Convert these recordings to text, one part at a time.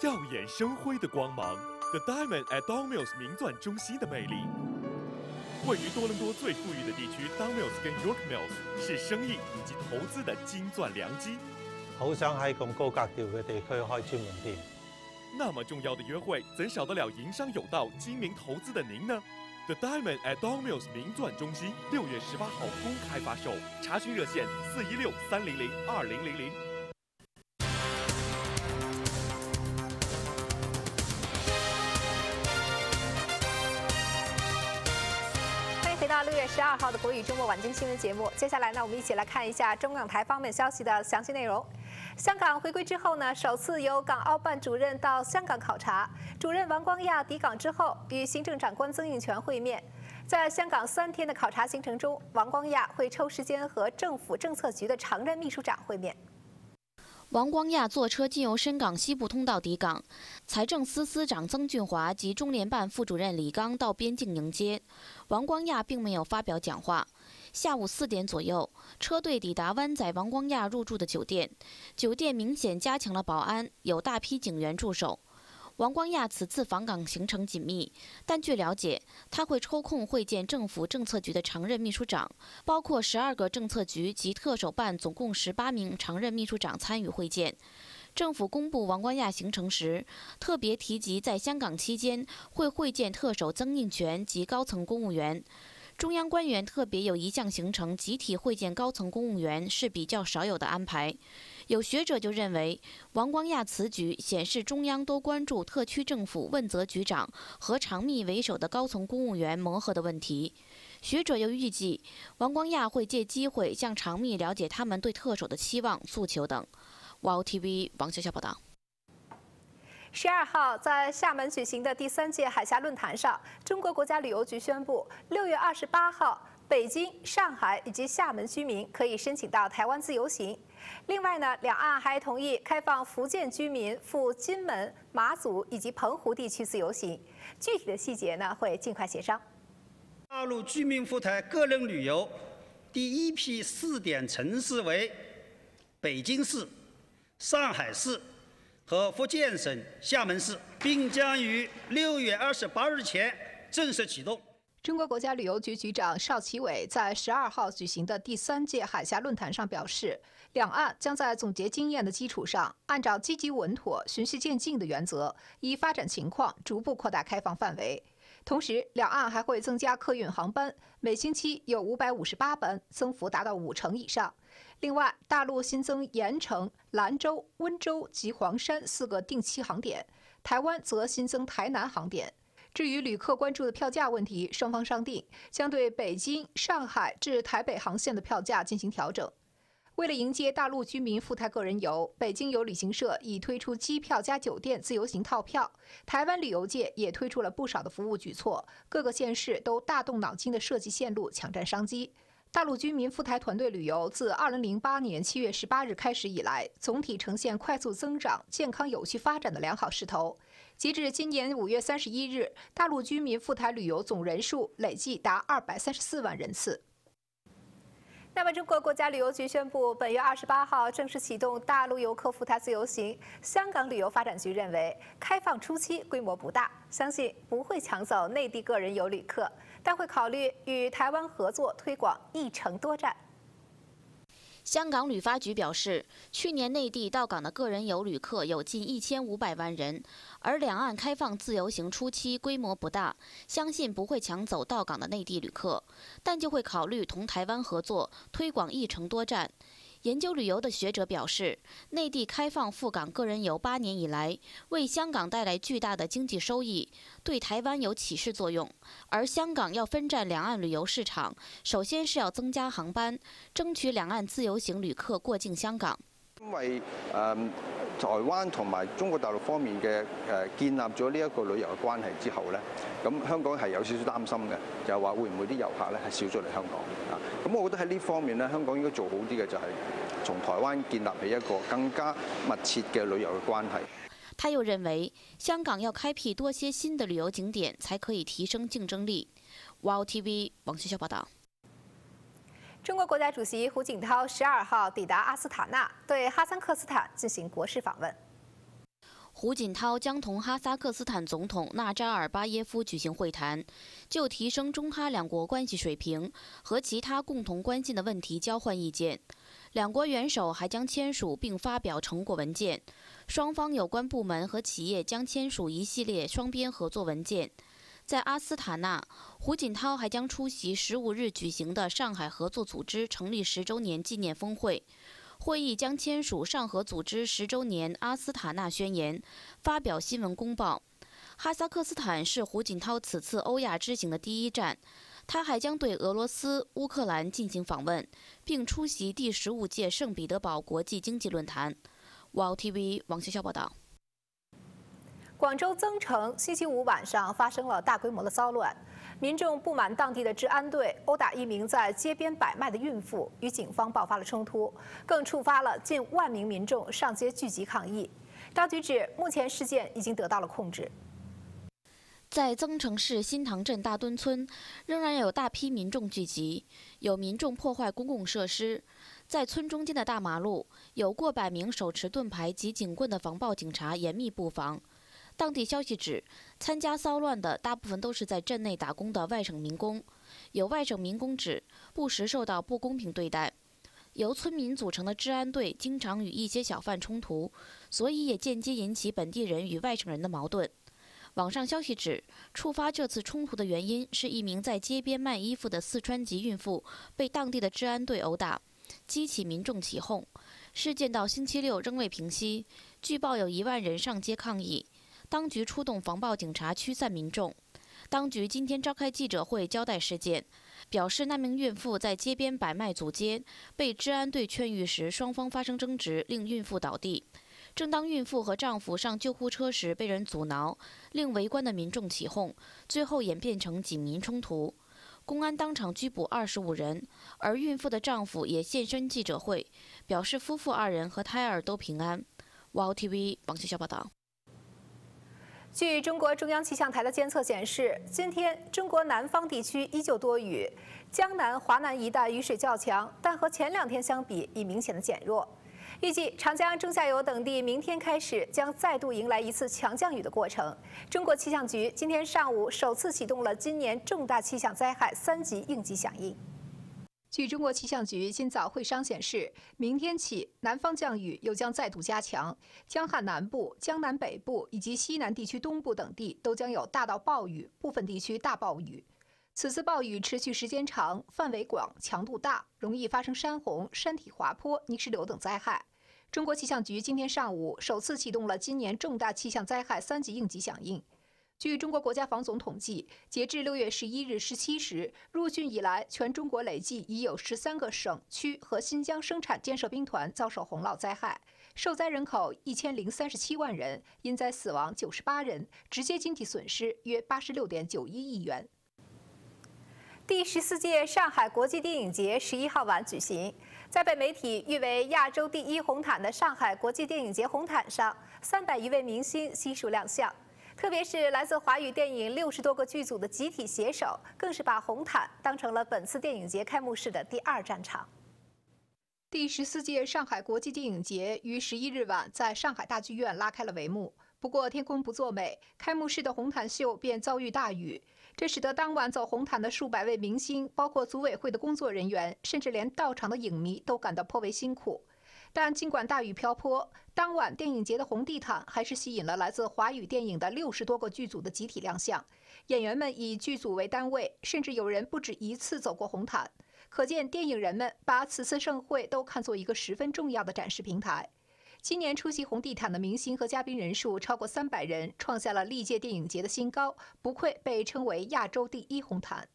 耀眼生辉的光芒，The Diamond at Don Mills 名钻中心的魅力。位于多伦多最富裕的地区，Don Mills 跟 York Mills 是生意以及投资的金钻良机。好想喺咁高格调嘅地区开专门店。那么重要的约会，怎少得了营商有道、精明投资的您呢？The Diamond at Don Mills 名钻中心六月十八号公开发售，查询热线四一六三零零二零零零。十二号的国语周末晚间新闻节目。接下来呢，我们一起来看一下中港台方面消息的详细内容。香港回归之后呢，首次由港澳办主任到香港考察。主任王光亚抵港之后，与行政长官曾荫权会面。在香港三天的考察行程中，王光亚会抽时间和政府政策局的常任秘书长会面。王光亚坐车经由深港西部通道抵港，财政司司长曾俊华及中联办副主任李刚到边境迎接。王光亚并没有发表讲话。下午四点左右，车队抵达湾仔王光亚入住的酒店，酒店明显加强了保安，有大批警员驻守。王光亚此次访港行程紧密，但据了解，他会抽空会见政府政策局的常任秘书长，包括十二个政策局及特首办总共十八名常任秘书长参与会见。政府公布王光亚行程时，特别提及在香港期间会会见特首曾荫权及高层公务员。中央官员特别有一项行程集体会见高层公务员是比较少有的安排。有学者就认为，王光亚此举显示中央都关注特区政府问责局长和常秘为首的高层公务员磨合的问题。学者又预计，王光亚会借机会向常秘了解他们对特首的期望、诉求等。哇哦 TV 王潇潇报道。十二号在厦门举行的第三届海峡论坛上，中国国家旅游局宣布，六月二十八号，北京、上海以及厦门居民可以申请到台湾自由行。另外呢，两岸还同意开放福建居民赴金门、马祖以及澎湖地区自由行。具体的细节呢，会尽快协商。大陆居民赴台个人旅游第一批试点城市为北京市、上海市。和福建省厦门市，并将于六月二十八日前正式启动。中国国家旅游局局长邵启伟在十二号举行的第三届海峡论坛上表示，两岸将在总结经验的基础上，按照积极稳妥、循序渐进的原则，依发展情况逐步扩大开放范围。同时，两岸还会增加客运航班，每星期有五百五十八班，增幅达到五成以上。另外，大陆新增盐城、兰州、温州及黄山四个定期航点，台湾则新增台南航点。至于旅客关注的票价问题，双方商定将对北京、上海至台北航线的票价进行调整。为了迎接大陆居民赴台个人游，北京有旅行社已推出机票加酒店自由行套票。台湾旅游界也推出了不少的服务举措，各个县市都大动脑筋的设计线路，抢占商机。大陆居民赴台团队旅游自2008年7月18日开始以来，总体呈现快速增长、健康有序发展的良好势头。截至今年5月31日，大陆居民赴台旅游总人数累计达234万人次。那么，中国国家旅游局宣布，本月28号正式启动大陆游客赴台自由行。香港旅游发展局认为，开放初期规模不大，相信不会抢走内地个人游旅客。但会考虑与台湾合作推广一程多站。香港旅发局表示，去年内地到港的个人游旅客有近一千五百万人，而两岸开放自由行初期规模不大，相信不会抢走到港的内地旅客，但就会考虑同台湾合作推广一程多站。研究旅游的学者表示，内地开放赴港个人游八年以来，为香港带来巨大的经济收益，对台湾有启示作用。而香港要分占两岸旅游市场，首先是要增加航班，争取两岸自由行旅客过境香港。因為誒台灣同埋中國大陸方面嘅誒建立咗呢一個旅遊嘅關係之後咧，咁香港係有少少擔心嘅，就係話會唔會啲遊客咧係少咗嚟香港啊？咁我覺得喺呢方面咧，香港應該做好啲嘅就係從台灣建立起一個更加密切嘅旅遊嘅關係。他又認為，香港要開闢多些新的旅遊景點，才可以提升競爭力。Wow TV 王旭霄報道。中国国家主席胡锦涛十二号抵达阿斯塔纳，对哈萨克斯坦进行国事访问。胡锦涛将同哈萨克斯坦总统纳扎尔巴耶夫举行会谈，就提升中哈两国关系水平和其他共同关心的问题交换意见。两国元首还将签署并发表成果文件，双方有关部门和企业将签署一系列双边合作文件。在阿斯塔纳，胡锦涛还将出席十五日举行的上海合作组织成立十周年纪念峰会。会议将签署上合组织十周年阿斯塔纳宣言，发表新闻公报。哈萨克斯坦是胡锦涛此次欧亚之行的第一站，他还将对俄罗斯、乌克兰进行访问，并出席第十五届圣彼得堡国际经济论坛。w TV 王潇潇报道。广州增城星期五晚上发生了大规模的骚乱。民众不满当地的治安队殴打一名在街边摆卖的孕妇，与警方爆发了冲突，更触发了近万名民众上街聚集抗议。当局指，目前事件已经得到了控制。在增城市新塘镇大墩村，仍然有大批民众聚集，有民众破坏公共设施。在村中间的大马路，有过百名手持盾牌及警棍的防暴警察严密布防。当地消息指，参加骚乱的大部分都是在镇内打工的外省民工。有外省民工指，不时受到不公平对待。由村民组成的治安队经常与一些小贩冲突，所以也间接引起本地人与外省人的矛盾。网上消息指，触发这次冲突的原因是一名在街边卖衣服的四川籍孕妇被当地的治安队殴打，激起民众起哄。事件到星期六仍未平息，据报有一万人上街抗议。当局出动防暴警察驱散民众。当局今天召开记者会交代事件，表示那名孕妇在街边摆卖阻街，被治安队劝喻时，双方发生争执，令孕妇倒地。正当孕妇和丈夫上救护车时，被人阻挠，令围观的民众起哄，最后演变成警民冲突。公安当场拘捕二十五人，而孕妇的丈夫也现身记者会，表示夫妇二人和胎儿都平安。Wow TV 王秀晓报道。据中国中央气象台的监测显示，今天中国南方地区依旧多雨，江南、华南一带雨水较强，但和前两天相比已明显的减弱。预计长江中下游等地明天开始将再度迎来一次强降雨的过程。中国气象局今天上午首次启动了今年重大气象灾害三级应急响应。据中国气象局今早会商显示，明天起南方降雨又将再度加强，江汉南部、江南北部以及西南地区东部等地都将有大到暴雨，部分地区大暴雨。此次暴雨持续时间长、范围广、强度大，容易发生山洪、山体滑坡、泥石流等灾害。中国气象局今天上午首次启动了今年重大气象灾害三级应急响应。据中国国家防总统计，截至六月十一日十七时，入汛以来，全中国累计已有十三个省区和新疆生产建设兵团遭受洪涝灾害，受灾人口一千零三十七万人，因灾死亡九十八人，直接经济损失约八十六点九一亿元。第十四届上海国际电影节十一号晚举行，在被媒体誉为亚洲第一红毯的上海国际电影节红毯上，三百余位明星悉数亮相。特别是来自华语电影六十多个剧组的集体携手，更是把红毯当成了本次电影节开幕式的第二战场。第十四届上海国际电影节于十一日晚在上海大剧院拉开了帷幕。不过天空不作美，开幕式的红毯秀便遭遇大雨，这使得当晚走红毯的数百位明星，包括组委会的工作人员，甚至连到场的影迷都感到颇为辛苦。但尽管大雨瓢泼，当晚电影节的红地毯还是吸引了来自华语电影的六十多个剧组的集体亮相。演员们以剧组为单位，甚至有人不止一次走过红毯。可见电影人们把此次盛会都看作一个十分重要的展示平台。今年出席红地毯的明星和嘉宾人数超过三百人，创下了历届电影节的新高，不愧被称为亚洲第一红毯。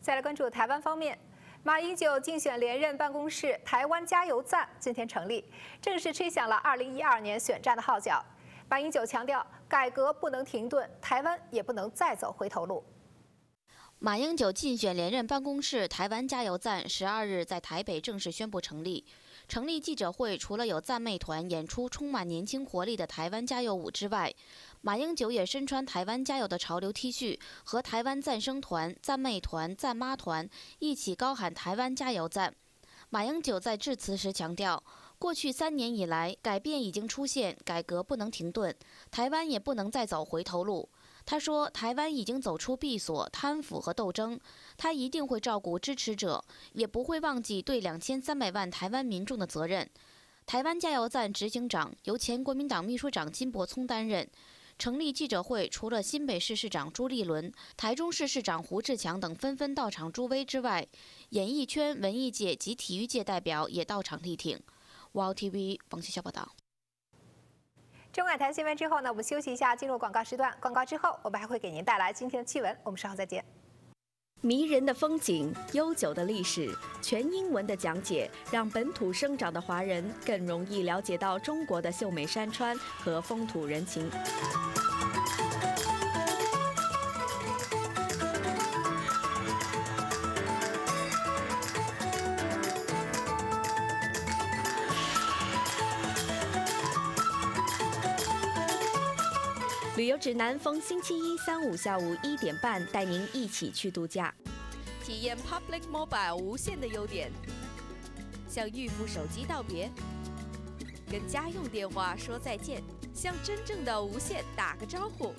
再来关注台湾方面。马英九竞选连任办公室“台湾加油站”今天成立，正式吹响了2012年选战的号角。马英九强调，改革不能停顿，台湾也不能再走回头路。马英九竞选连任办公室“台湾加油站”十二日在台北正式宣布成立。成立记者会除了有赞美团演出充满年轻活力的台湾加油舞之外，马英九也身穿台湾加油的潮流 T 恤，和台湾赞生团、赞妹团、赞妈团一起高喊“台湾加油赞”。马英九在致辞时强调，过去三年以来，改变已经出现，改革不能停顿，台湾也不能再走回头路。他说：“台湾已经走出闭锁、贪腐和斗争，他一定会照顾支持者，也不会忘记对两千三百万台湾民众的责任。”台湾加油站执行长由前国民党秘书长金伯聪担任。成立记者会，除了新北市市长朱立伦、台中市市长胡志强等纷纷到场助威之外，演艺圈、文艺界及体育界代表也到场力挺。Wow TV 王潇潇报道。中港台新闻之后呢，我们休息一下，进入广告时段。广告之后，我们还会给您带来今天的趣闻。我们稍后再见。迷人的风景、悠久的历史、全英文的讲解，让本土生长的华人更容易了解到中国的秀美山川和风土人情。旅游指南逢星期一、三、五下午一点半带您一起去度假，体验 Public Mobile 无线的优点，向预付手机道别，跟家用电话说再见，向真正的无线打个招呼。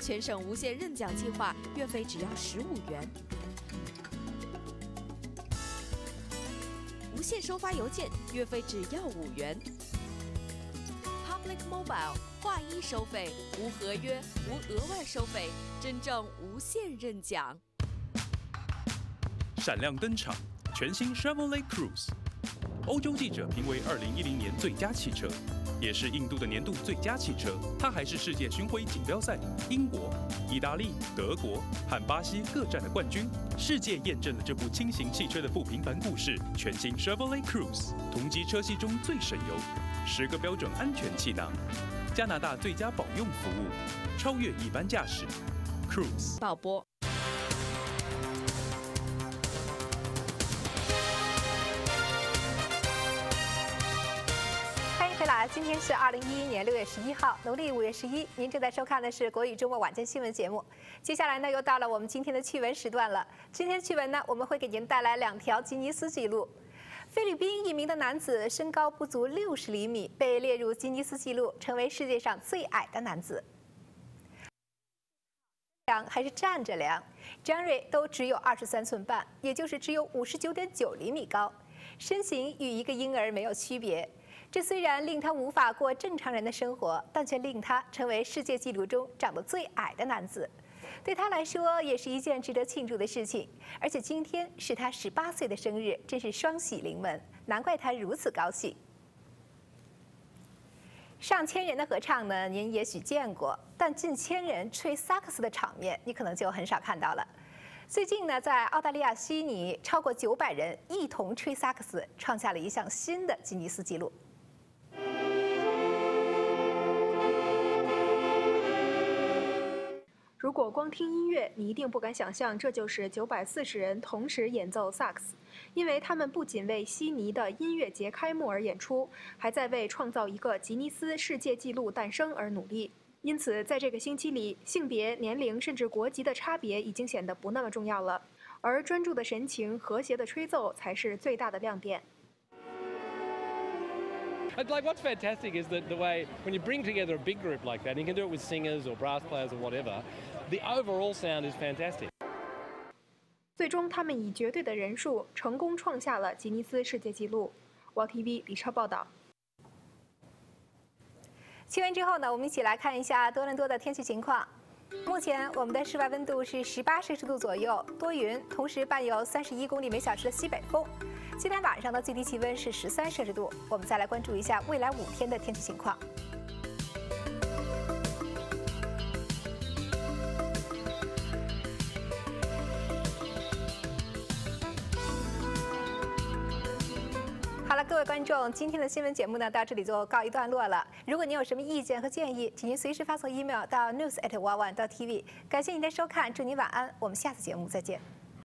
全省无线认奖计划，月费只要十五元。无线收发邮件，月费只要五元。Public Mobile。划一收费，无合约，无额外收费，真正无限认奖。闪亮登场，全新 Chevrolet Cruze，欧洲记者评为二零一零年最佳汽车，也是印度的年度最佳汽车。它还是世界巡回锦标赛英国、意大利、德国和巴西各站的冠军。世界验证了这部轻型汽车的不平凡故事。全新 Chevrolet Cruze，同级车系中最省油，十个标准安全气囊。加拿大最佳保用服务，超越一般驾驶。Cruise 报播。欢迎回来，今天是二零一一年六月十一号，农历五月十一。您正在收看的是国语周末晚间新闻节目。接下来呢，又到了我们今天的趣闻时段了。今天的趣闻呢，我们会给您带来两条吉尼斯纪录。菲律宾一名的男子身高不足六十厘米，被列入吉尼斯纪录，成为世界上最矮的男子。量还是站着量，Jerry 都只有二十三寸半，也就是只有五十九点九厘米高，身形与一个婴儿没有区别。这虽然令他无法过正常人的生活，但却令他成为世界纪录中长得最矮的男子。对他来说，也是一件值得庆祝的事情。而且今天是他十八岁的生日，真是双喜临门，难怪他如此高兴。上千人的合唱呢，您也许见过，但近千人吹萨克斯的场面，你可能就很少看到了。最近呢，在澳大利亚悉尼，超过九百人一同吹萨克斯，创下了一项新的吉尼斯纪录。如果光听音乐，你一定不敢想象这就是九百四十人同时演奏萨克斯，因为他们不仅为悉尼的音乐节开幕而演出，还在为创造一个吉尼斯世界纪录诞生而努力。因此，在这个星期里，性别、年龄甚至国籍的差别已经显得不那么重要了，而专注的神情、和谐的吹奏才是最大的亮点。Like what's fantastic is that the way when you bring together a big group like that, you can do it with singers or brass players or whatever. The overall sound is fantastic. 最终，他们以绝对的人数成功创下了吉尼斯世界纪录。w TV 李超报道。新闻之后呢，我们一起来看一下多伦多的天气情况。目前我们的室外温度是十八摄氏度左右，多云，同时伴有三十一公里每小时的西北风。今天晚上的最低气温是十三摄氏度。我们再来关注一下未来五天的天气情况。众，今天的新闻节目呢到这里就告一段落了。如果您有什么意见和建议，请您随时发送 email 到 news at one one 到 TV。感谢您的收看，祝您晚安，我们下次节目再见。